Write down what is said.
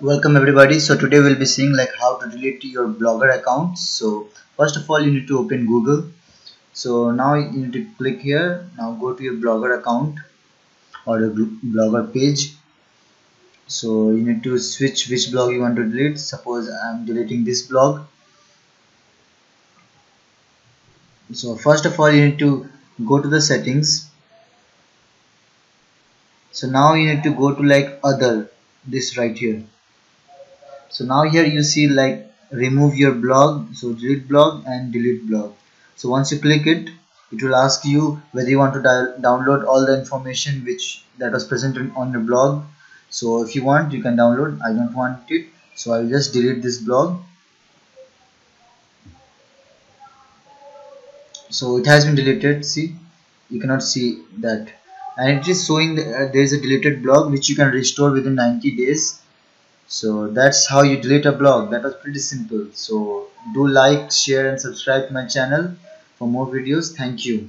welcome everybody. So today we'll be seeing like how to delete your blogger account. So first of all you need to open google. So now you need to click here. Now go to your blogger account or the blogger page. So you need to switch which blog you want to delete. Suppose i'm deleting this blog. So first of all you need to go to the settings. So now you need to go to like other this right here so now here you see like remove your blog. So delete blog and delete blog. So once you click it it will ask you whether you want to download all the information which that was presented on your blog. So if you want you can download. I don't want it. So I'll just delete this blog. So it has been deleted. See you cannot see that. And it is showing that uh, there is a deleted blog which you can restore within 90 days so that's how you delete a blog. That was pretty simple. So do like share and subscribe to my channel for more videos. Thank you